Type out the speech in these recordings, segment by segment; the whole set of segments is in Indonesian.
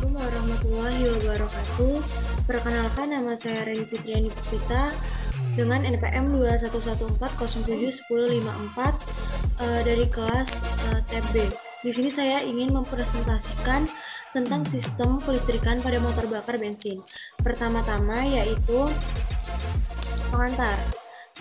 Assalamualaikum warahmatullahi wabarakatuh. Perkenalkan nama saya Reni Fitriani Puspita dengan NPM 211407154 uh, dari kelas uh, tab B. Di sini saya ingin mempresentasikan tentang sistem kelistrikan pada motor bakar bensin. Pertama-tama yaitu pengantar.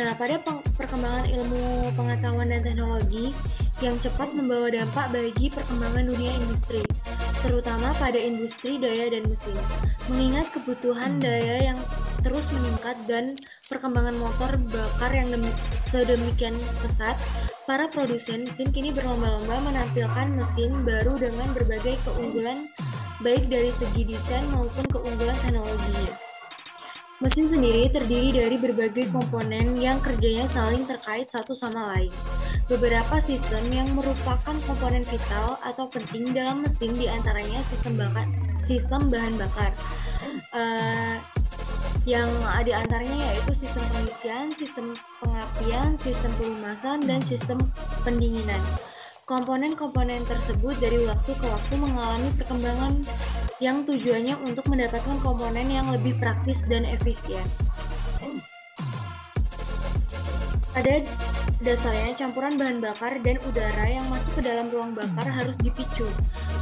Nah, pada perkembangan ilmu pengetahuan dan teknologi yang cepat membawa dampak bagi perkembangan dunia industri, terutama pada industri daya dan mesin. Mengingat kebutuhan daya yang terus meningkat dan perkembangan motor bakar yang sedemikian pesat, para produsen mesin kini berlomba-lomba menampilkan mesin baru dengan berbagai keunggulan baik dari segi desain maupun keunggulan teknologinya. Mesin sendiri terdiri dari berbagai komponen yang kerjanya saling terkait satu sama lain. Beberapa sistem yang merupakan komponen vital atau penting dalam mesin di antaranya sistem bakar, sistem bahan bakar. Uh, yang antaranya yaitu sistem pengisian, sistem pengapian, sistem pelumasan, dan sistem pendinginan. Komponen-komponen tersebut dari waktu ke waktu mengalami perkembangan yang tujuannya untuk mendapatkan komponen yang lebih praktis dan efisien. Pada dasarnya campuran bahan bakar dan udara yang masuk ke dalam ruang bakar harus dipicu.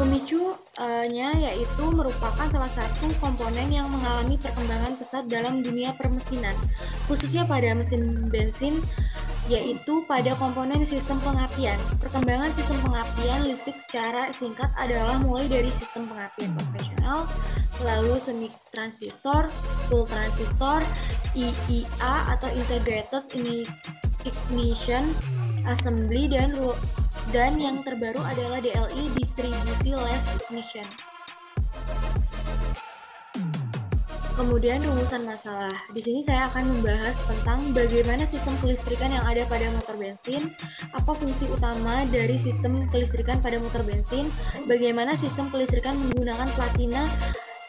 Pemicunya yaitu merupakan salah satu komponen yang mengalami perkembangan pesat dalam dunia permesinan, khususnya pada mesin bensin yaitu pada komponen sistem pengapian. Perkembangan sistem pengapian listrik secara singkat adalah mulai dari sistem pengapian konvensional, lalu semi transistor, full transistor, IIA atau integrated ignition assembly dan dan yang terbaru adalah DLI distribusi less ignition. Kemudian rumusan masalah. Di sini saya akan membahas tentang bagaimana sistem kelistrikan yang ada pada motor bensin, apa fungsi utama dari sistem kelistrikan pada motor bensin, bagaimana sistem kelistrikan menggunakan platina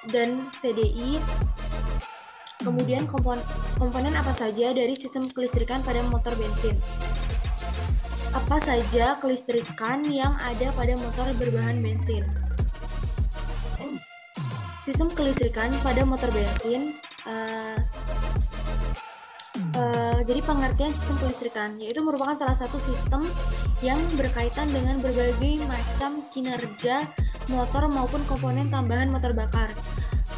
dan CDI, kemudian komponen, komponen apa saja dari sistem kelistrikan pada motor bensin. Apa saja kelistrikan yang ada pada motor berbahan bensin? Sistem kelistrikan pada motor bensin uh, uh, jadi pengertian sistem kelistrikan yaitu merupakan salah satu sistem yang berkaitan dengan berbagai macam kinerja motor maupun komponen tambahan motor bakar.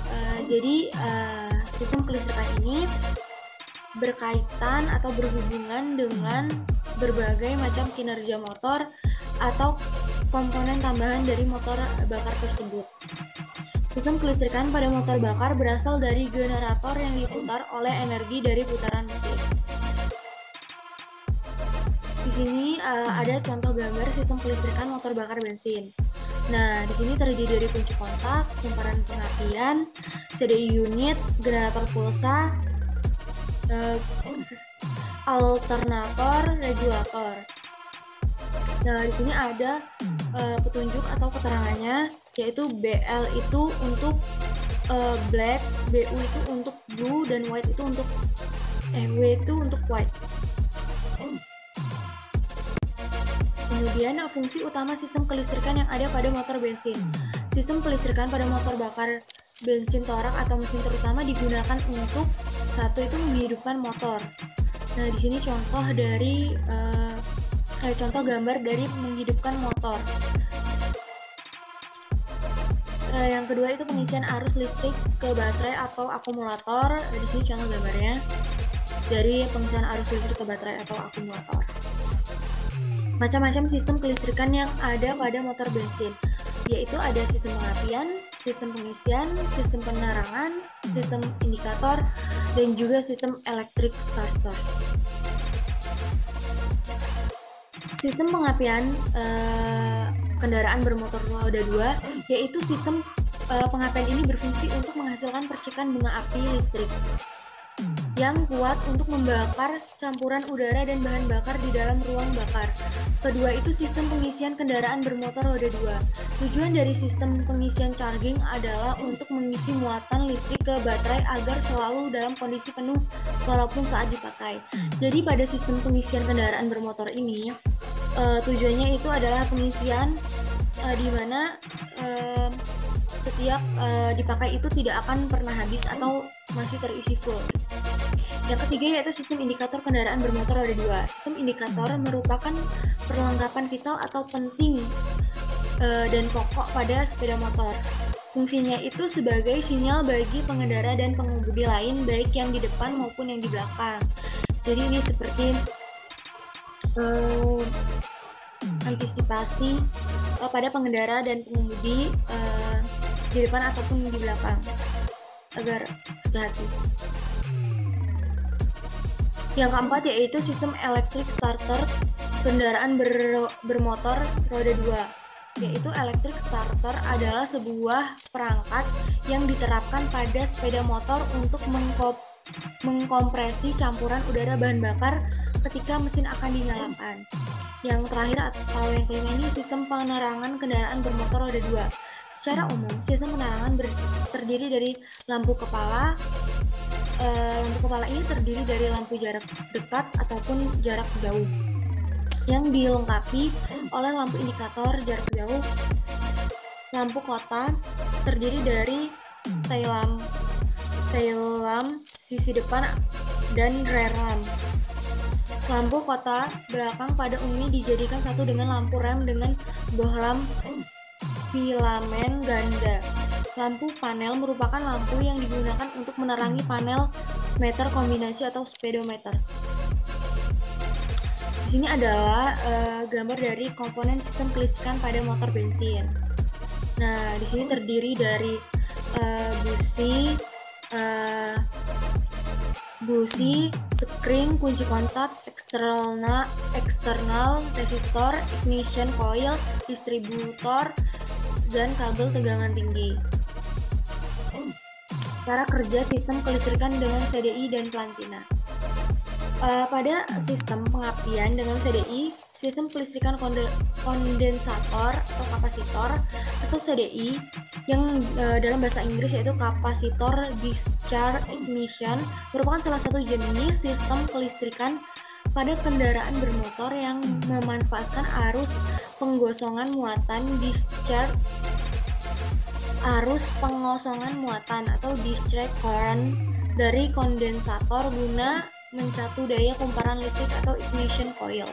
Uh, jadi uh, sistem kelistrikan ini berkaitan atau berhubungan dengan berbagai macam kinerja motor atau komponen tambahan dari motor bakar tersebut. Sistem kelistrikan pada motor bakar berasal dari generator yang diputar oleh energi dari putaran mesin. Di sini uh, ada contoh gambar sistem kelistrikan motor bakar bensin. Nah, di sini terdiri dari kunci kontak, kumparan pengapian, CDI unit, generator pulsa, alternator, regulator. Nah, di sini ada uh, petunjuk atau keterangannya yaitu BL itu untuk uh, black, BU itu untuk blue dan white itu untuk eh W itu untuk white. Kemudian fungsi utama sistem kelistrikan yang ada pada motor bensin. Sistem kelistrikan pada motor bakar bensin torak atau mesin terutama digunakan untuk satu itu menghidupkan motor. Nah di sini contoh dari uh, eh, contoh gambar dari menghidupkan motor. Nah, yang kedua itu pengisian arus listrik ke baterai atau akumulator. Di sini contoh gambarnya dari pengisian arus listrik ke baterai atau akumulator. Macam-macam sistem kelistrikan yang ada pada motor bensin, yaitu ada sistem pengapian, sistem pengisian, sistem penerangan, sistem indikator, dan juga sistem electric starter. Sistem pengapian eh, kendaraan bermotor roda 2 yaitu sistem uh, pengapian ini berfungsi untuk menghasilkan percikan bunga api listrik yang kuat untuk membakar campuran udara dan bahan bakar di dalam ruang bakar. Kedua itu sistem pengisian kendaraan bermotor roda 2. Tujuan dari sistem pengisian charging adalah untuk mengisi muatan listrik ke baterai agar selalu dalam kondisi penuh walaupun saat dipakai. Jadi pada sistem pengisian kendaraan bermotor ini uh, tujuannya itu adalah pengisian uh, di mana uh, setiap uh, dipakai itu tidak akan pernah habis atau masih terisi full. Yang ketiga yaitu sistem indikator kendaraan bermotor roda dua. Sistem indikator merupakan perlengkapan vital atau penting uh, dan pokok pada sepeda motor. Fungsinya itu sebagai sinyal bagi pengendara dan pengemudi lain baik yang di depan maupun yang di belakang. Jadi ini seperti uh, antisipasi uh, pada pengendara dan pengemudi uh, di depan ataupun di belakang agar hati-hati. Yang keempat yaitu sistem electric starter kendaraan ber bermotor roda 2 yaitu electric starter adalah sebuah perangkat yang diterapkan pada sepeda motor untuk mengkop mengkompresi campuran udara bahan bakar ketika mesin akan dinyalakan. Yang terakhir atau yang kelima ini sistem penerangan kendaraan bermotor roda 2. Secara umum, sistem penerangan terdiri dari lampu kepala. E, lampu kepala ini terdiri dari lampu jarak dekat ataupun jarak jauh yang dilengkapi oleh lampu indikator jarak jauh. Lampu kota terdiri dari tail lamp, tail lamp sisi depan dan rear lamp. Lampu kota belakang pada umumnya dijadikan satu dengan lampu rem dengan bohlam filamen ganda. Lampu panel merupakan lampu yang digunakan untuk menerangi panel meter kombinasi atau speedometer. Di sini adalah uh, gambar dari komponen sistem kelistrikan pada motor bensin. Nah, di sini terdiri dari uh, busi, uh, busi, spring, kunci kontak, eksternal, eksternal, resistor, ignition coil, distributor, dan kabel tegangan tinggi. Cara kerja sistem kelistrikan dengan CDI dan plantina. Uh, pada sistem pengapian dengan CDI, sistem kelistrikan kondensator atau kapasitor atau CDI yang uh, dalam bahasa Inggris yaitu kapasitor discharge ignition merupakan salah satu jenis sistem kelistrikan pada kendaraan bermotor yang memanfaatkan arus penggosongan muatan discharge arus pengosongan muatan atau discharge current dari kondensator guna mencatu daya kumparan listrik atau ignition coil.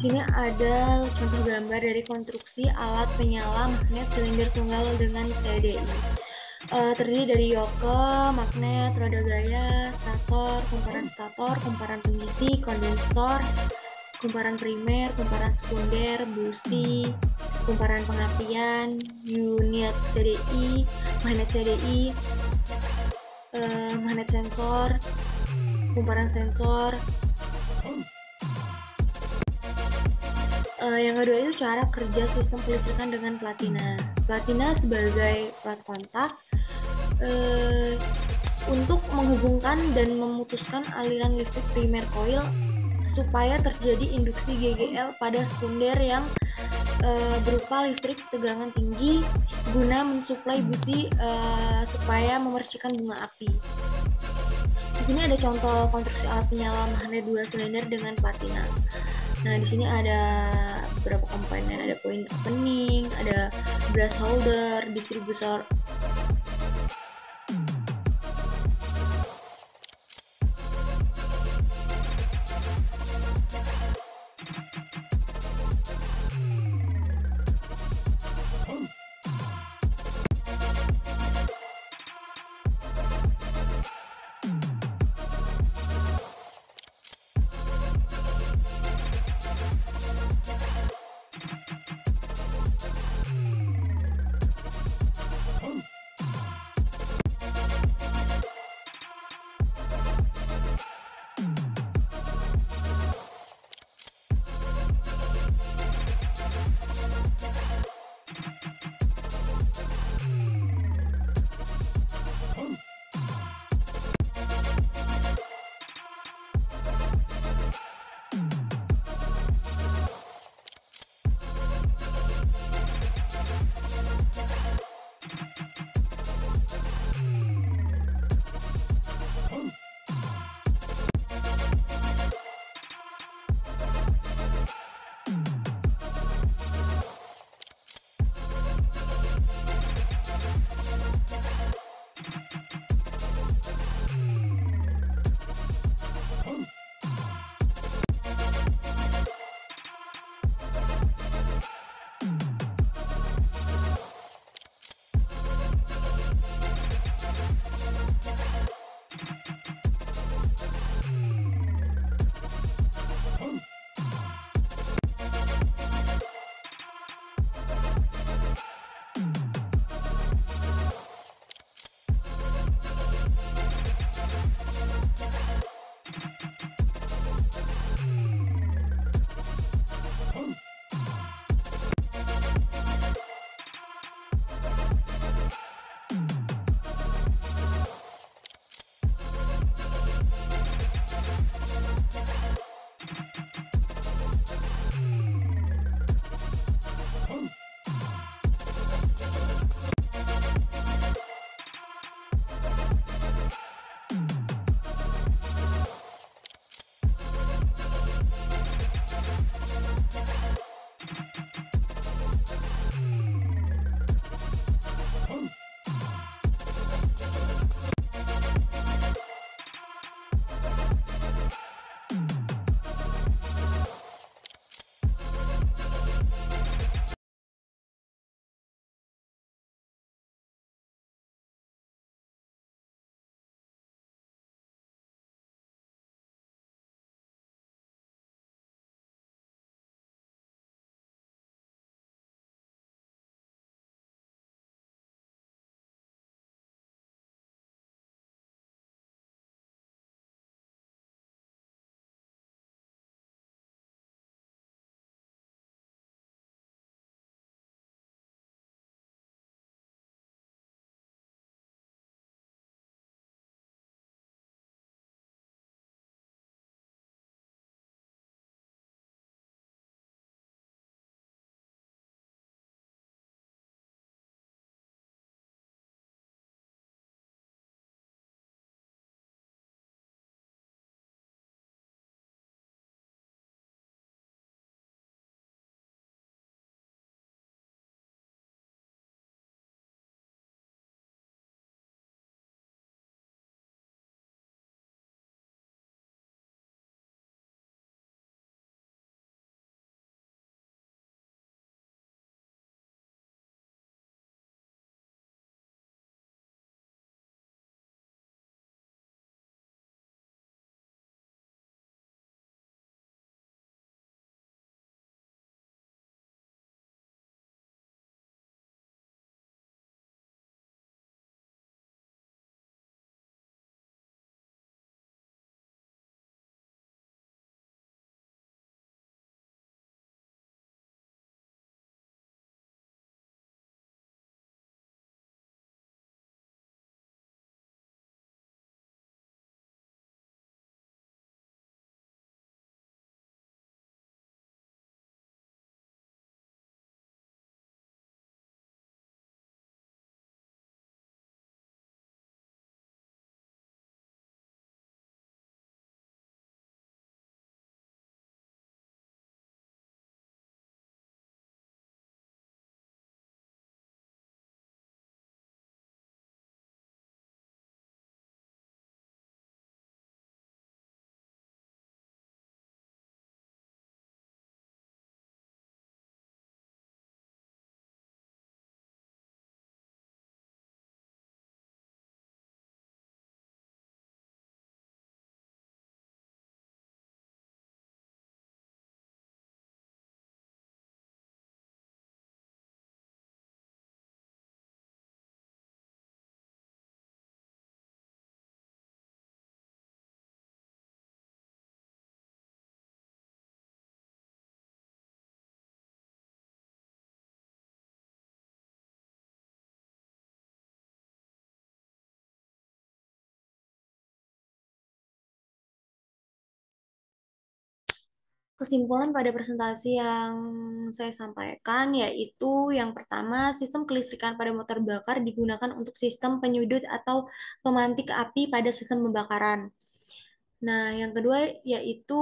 Sini ada contoh gambar dari konstruksi alat penyala magnet silinder tunggal dengan CDI. Uh, terdiri dari yoke, magnet, roda gaya, stator, kumparan stator, kumparan pengisi, kondensor, kumparan primer, kumparan sekunder, busi, kumparan pengapian, unit CDI, magnet CDI, uh, magnet sensor, kumparan sensor. Uh, yang kedua itu cara kerja sistem kelistrikan dengan platina. Platina sebagai plat kontak uh, untuk menghubungkan dan memutuskan aliran listrik primer coil supaya terjadi induksi GGL pada sekunder yang uh, berupa listrik tegangan tinggi guna mensuplai busi uh, supaya memercikan bunga api. Di sini ada contoh konstruksi alat penyala dua silinder dengan platina. Nah, di sini ada beberapa komponen, ada point opening, ada brass holder, distributor kesimpulan pada presentasi yang saya sampaikan yaitu yang pertama, sistem kelistrikan pada motor bakar digunakan untuk sistem penyudut atau pemantik api pada sistem pembakaran. Nah, yang kedua yaitu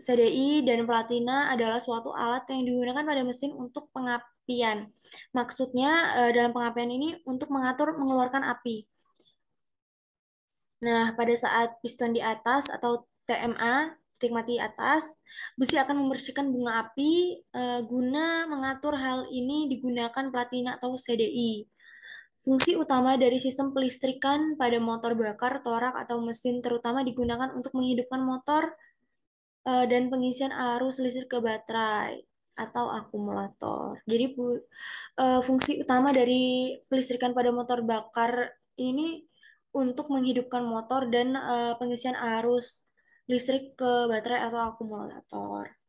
CDI dan platina adalah suatu alat yang digunakan pada mesin untuk pengapian. Maksudnya eh, dalam pengapian ini untuk mengatur mengeluarkan api. Nah, pada saat piston di atas atau TMA, titik mati atas, besi akan membersihkan bunga api uh, guna mengatur hal ini digunakan platina atau CDI. Fungsi utama dari sistem pelistrikan pada motor bakar, torak, atau mesin terutama digunakan untuk menghidupkan motor uh, dan pengisian arus listrik ke baterai atau akumulator. Jadi uh, fungsi utama dari pelistrikan pada motor bakar ini untuk menghidupkan motor dan uh, pengisian arus listrik ke baterai atau akumulator.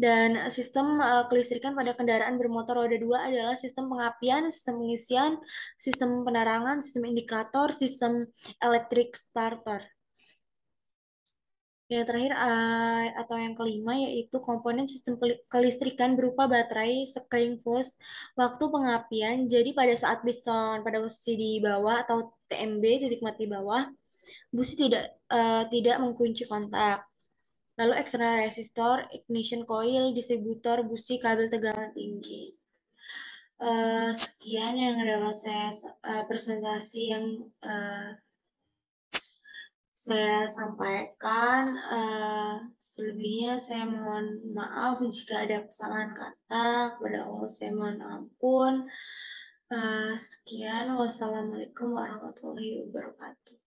Dan sistem uh, kelistrikan pada kendaraan bermotor roda dua adalah sistem pengapian, sistem pengisian, sistem penerangan, sistem indikator, sistem electric starter. Yang terakhir uh, atau yang kelima yaitu komponen sistem kelistrikan berupa baterai spring fuse waktu pengapian. Jadi pada saat piston pada posisi di bawah atau TMB titik mati bawah, busi tidak uh, tidak mengunci kontak. Lalu eksternal resistor, ignition coil, distributor, busi, kabel tegangan tinggi. Uh, sekian yang dapat saya uh, presentasi yang uh, saya sampaikan. Uh, selebihnya saya mohon maaf jika ada kesalahan kata. Kepada Allah saya mohon ampun. Uh, sekian. Wassalamualaikum warahmatullahi wabarakatuh.